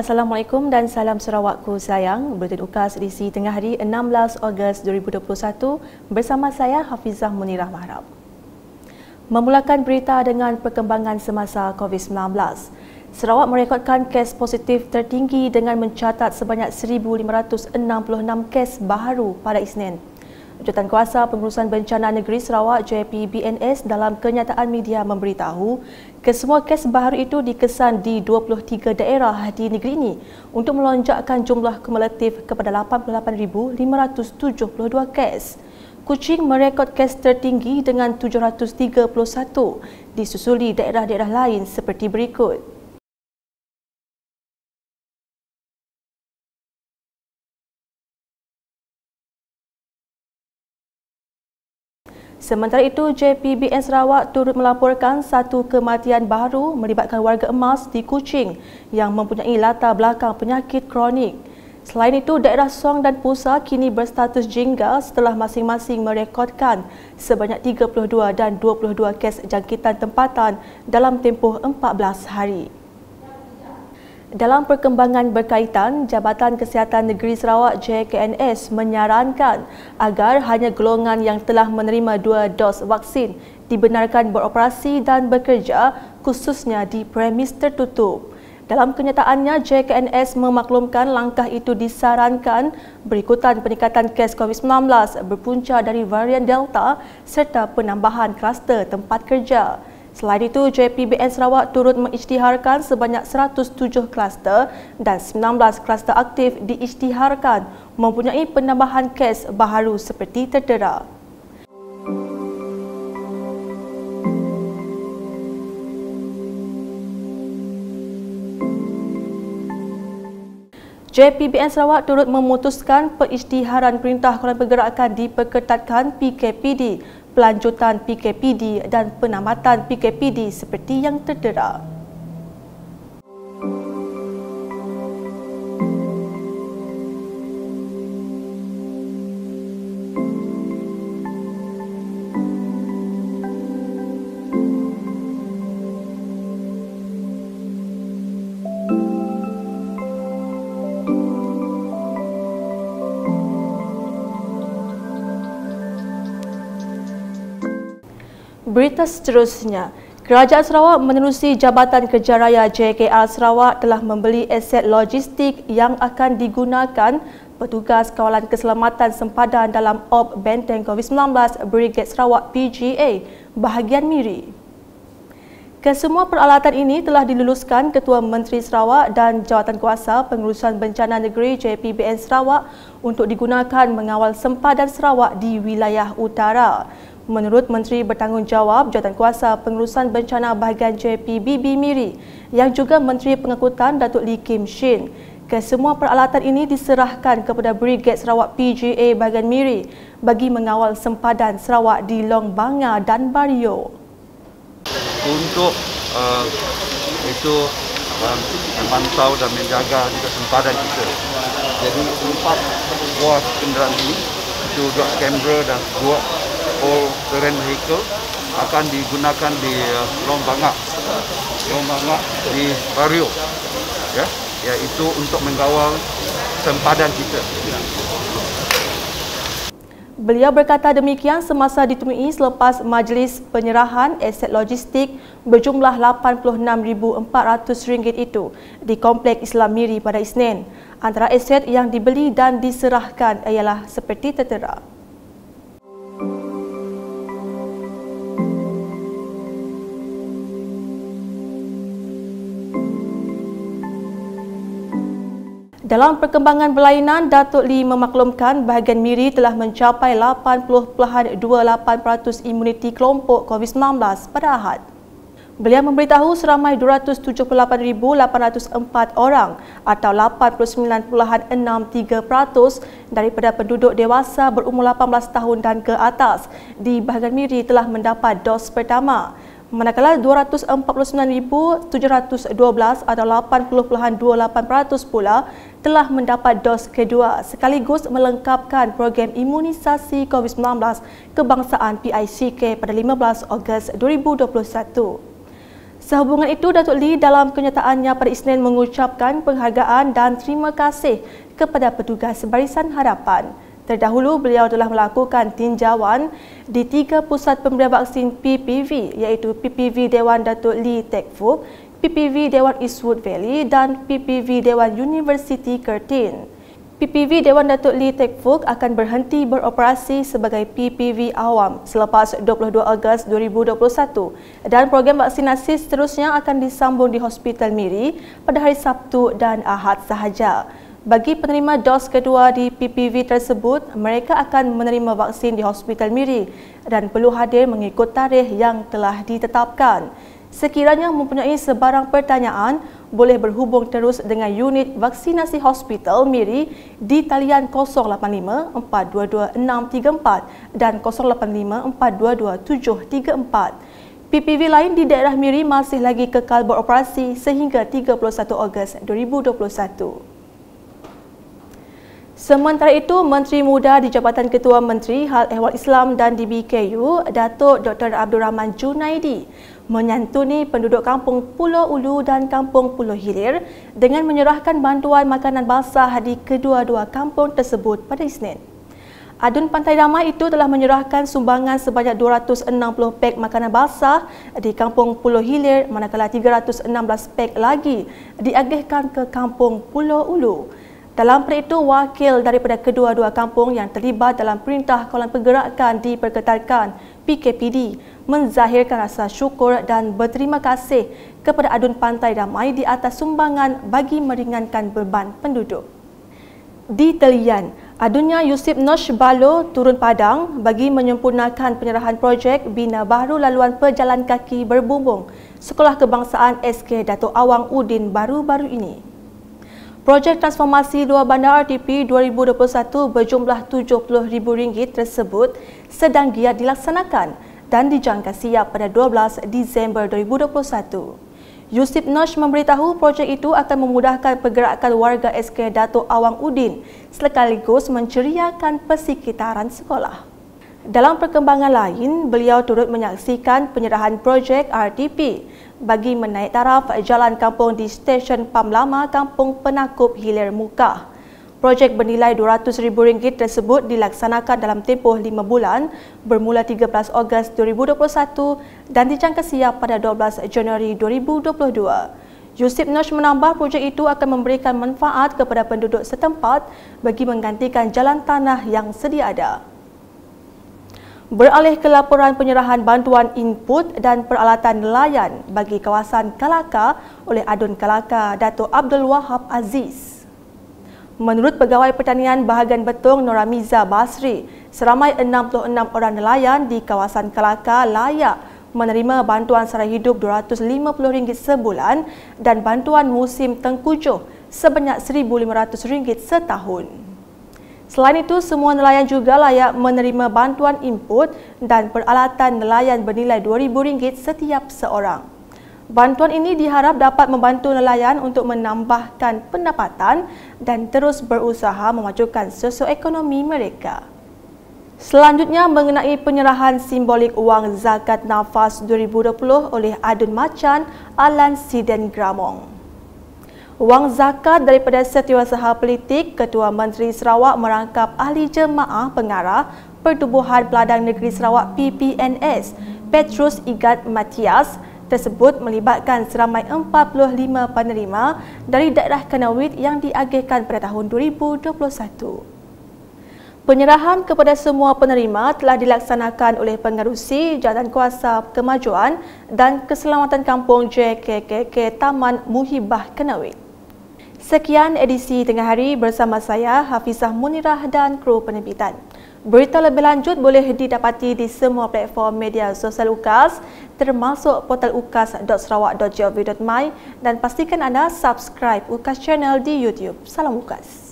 Assalamualaikum dan salam Sarawakku sayang. Buletin UKAS edisi tengah hari 16 Ogos 2021 bersama saya Hafizah Munirah Mahrab. Memulakan berita dengan perkembangan semasa COVID-19. Sarawak merekodkan kes positif tertinggi dengan mencatat sebanyak 1,566 kes baharu pada Isnin. Jawatan Kuasa Pengurusan Bencana Negeri Sarawak JPBNS dalam kenyataan media memberitahu kesemua kes baharu itu dikesan di 23 daerah di negeri ini untuk melonjakkan jumlah kumulatif kepada 88,572 kes. Kuching merekod kes tertinggi dengan 731 disusuli daerah-daerah lain seperti berikut. Sementara itu, JPBN Sarawak turut melaporkan satu kematian baru melibatkan warga emas di Kuching yang mempunyai latar belakang penyakit kronik. Selain itu, daerah Song dan Pusa kini berstatus jingga setelah masing-masing merekodkan sebanyak 32 dan 22 kes jangkitan tempatan dalam tempoh 14 hari. Dalam perkembangan berkaitan, Jabatan Kesihatan Negeri Sarawak JKNS menyarankan agar hanya golongan yang telah menerima dua dos vaksin dibenarkan beroperasi dan bekerja khususnya di premis tertutup. Dalam kenyataannya, JKNS memaklumkan langkah itu disarankan berikutan peningkatan kes COVID-19 berpunca dari varian Delta serta penambahan kluster tempat kerja. Selain itu, JPBN Sarawak turut mengisytiharkan sebanyak 107 kluster dan 19 kluster aktif diisytiharkan mempunyai penambahan kes baharu seperti tertera. JPBN Sarawak turut memutuskan perisytiharan Perintah Kawalan Pergerakan diperketatkan PKPD pelanjutan PKPD dan penamatan PKPD seperti yang tertera. Berita seterusnya, Kerajaan Sarawak menerusi Jabatan Kerja Raya JKR Sarawak telah membeli aset logistik yang akan digunakan petugas kawalan keselamatan sempadan dalam Op Benteng COVID-19 Brigade Sarawak PGA bahagian Miri. Kesemua peralatan ini telah diluluskan Ketua Menteri Sarawak dan Jawatan Kuasa Pengurusan Bencana Negeri JPBN Sarawak untuk digunakan mengawal sempadan Sarawak di wilayah utara. Menurut Menteri Bertanggungjawab Jawatan Kuasa Pengurusan Bencana Bahagian JPBB Miri yang juga Menteri Pengangkutan Datuk Lee Kim Shin, kesemua peralatan ini diserahkan kepada Brigade Sarawak PGA Bahagian Miri bagi mengawal sempadan Sarawak di Long Banga dan Bario. Untuk uh, itu um, memantau dan menjaga juga sempadan kita. Jadi empat buah kenderaan ini, itu dua kamera dan dua all terrain vehicle akan digunakan di uh, Long Bangak di Bario ya iaitu untuk mengawal sempadan kita Beliau berkata demikian semasa ditemui selepas majlis penyerahan aset logistik berjumlah RM86,400 itu di Komplek Islam Miri pada Isnin. Antara aset yang dibeli dan diserahkan ialah seperti tertera. Dalam perkembangan berlainan, Datuk Lee memaklumkan bahagian Miri telah mencapai 80.28% imuniti kelompok COVID-19 pada Ahad. Beliau memberitahu seramai 278,804 orang atau 89.63% daripada penduduk dewasa berumur 18 tahun dan ke atas di bahagian Miri telah mendapat dos pertama manakala 249,712 atau 80.28% pula telah mendapat dos kedua sekaligus melengkapkan program imunisasi COVID-19 kebangsaan PICK pada 15 Ogos 2021. Sehubungan itu, Datuk Lee dalam kenyataannya pada Isnin mengucapkan penghargaan dan terima kasih kepada petugas Barisan Harapan. Terdahulu, beliau telah melakukan tinjauan di tiga pusat pemberian vaksin PPV iaitu PPV Dewan Datuk Lee Tekfuk, PPV Dewan Eastwood Valley dan PPV Dewan University Curtin. PPV Dewan Datuk Lee Tek Fuk akan berhenti beroperasi sebagai PPV awam selepas 22 Ogos 2021 dan program vaksinasi seterusnya akan disambung di Hospital Miri pada hari Sabtu dan Ahad sahaja. Bagi penerima dos kedua di PPV tersebut, mereka akan menerima vaksin di Hospital Miri dan perlu hadir mengikut tarikh yang telah ditetapkan. Sekiranya mempunyai sebarang pertanyaan, boleh berhubung terus dengan unit vaksinasi hospital Miri di talian 085 422 634 dan 085 422 734. PPV lain di daerah Miri masih lagi kekal beroperasi sehingga 31 Ogos 2021. Sementara itu, Menteri Muda di Jabatan Ketua Menteri Hal Ehwal Islam dan DBKU, Datuk Dr. Abdul Rahman Junaidi menyantuni penduduk kampung Pulau Ulu dan kampung Pulau Hilir dengan menyerahkan bantuan makanan basah di kedua-dua kampung tersebut pada Isnin. Adun Pantai Damai itu telah menyerahkan sumbangan sebanyak 260 pek makanan basah di kampung Pulau Hilir manakala 316 pek lagi diagihkan ke kampung Pulau Ulu. Dalam periksa itu, wakil daripada kedua-dua kampung yang terlibat dalam perintah kawalan pergerakan diperketatkan PKPD menzahirkan rasa syukur dan berterima kasih kepada Adun Pantai Damai di atas sumbangan bagi meringankan beban penduduk. Di Telian, adunnya Yusuf Nosh Balo turun padang bagi menyempurnakan penyerahan projek Bina Baru Laluan Pejalan Kaki Berbumbung Sekolah Kebangsaan SK Datuk Awang Udin baru-baru ini. Projek transformasi luar bandar RTP 2021 berjumlah RM70,000 tersebut sedang giat dilaksanakan dan dijangka siap pada 12 Disember 2021. Yusuf Nosh memberitahu projek itu akan memudahkan pergerakan warga SK Datuk Awang Udin sekaligus menceriakan persekitaran sekolah. Dalam perkembangan lain, beliau turut menyaksikan penyerahan projek RTP bagi menaik taraf jalan kampung di stesen Pam Lama Kampung Penakup Hilir Muka. Projek bernilai RM200,000 tersebut dilaksanakan dalam tempoh 5 bulan bermula 13 Ogos 2021 dan dijangka siap pada 12 Januari 2022. Yusuf Nosh menambah projek itu akan memberikan manfaat kepada penduduk setempat bagi menggantikan jalan tanah yang sedia ada. Beralih ke laporan penyerahan bantuan input dan peralatan nelayan bagi kawasan Kalaka oleh Adun Kalaka Dato' Abdul Wahab Aziz. Menurut Pegawai Pertanian Bahagian Betong Noramiza Basri, seramai 66 orang nelayan di kawasan Kelaka layak menerima bantuan sara hidup RM250 sebulan dan bantuan musim tengkujuh sebanyak RM1,500 setahun. Selain itu, semua nelayan juga layak menerima bantuan input dan peralatan nelayan bernilai RM2,000 setiap seorang. Bantuan ini diharap dapat membantu nelayan untuk menambahkan pendapatan dan terus berusaha memajukan sosioekonomi mereka. Selanjutnya mengenai penyerahan simbolik wang zakat nafas 2020 oleh Adun Macan Alan Siden Gramong. Wang zakat daripada Setiausaha Politik Ketua Menteri Sarawak merangkap ahli jemaah pengarah Pertubuhan Peladang Negeri Sarawak PPNS Petrus Igat Matias tersebut melibatkan seramai 45 penerima dari daerah Kanawit yang diagihkan pada tahun 2021. Penyerahan kepada semua penerima telah dilaksanakan oleh pengerusi Jawatan Kuasa Kemajuan dan Keselamatan Kampung JKKK Taman Muhibah Kanawit. Sekian edisi tengah hari bersama saya Hafizah Munirah dan kru penerbitan. Berita lebih lanjut boleh didapati di semua platform media sosial UKAS termasuk portal ukas.sarawak.gov.my dan pastikan anda subscribe UKAS channel di YouTube. Salam UKAS.